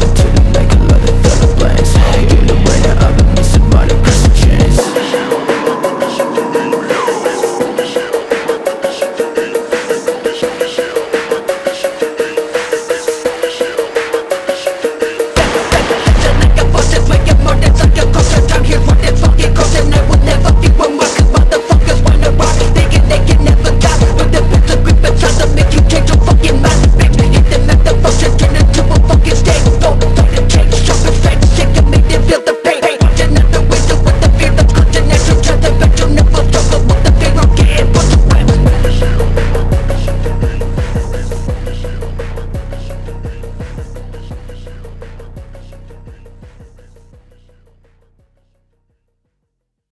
to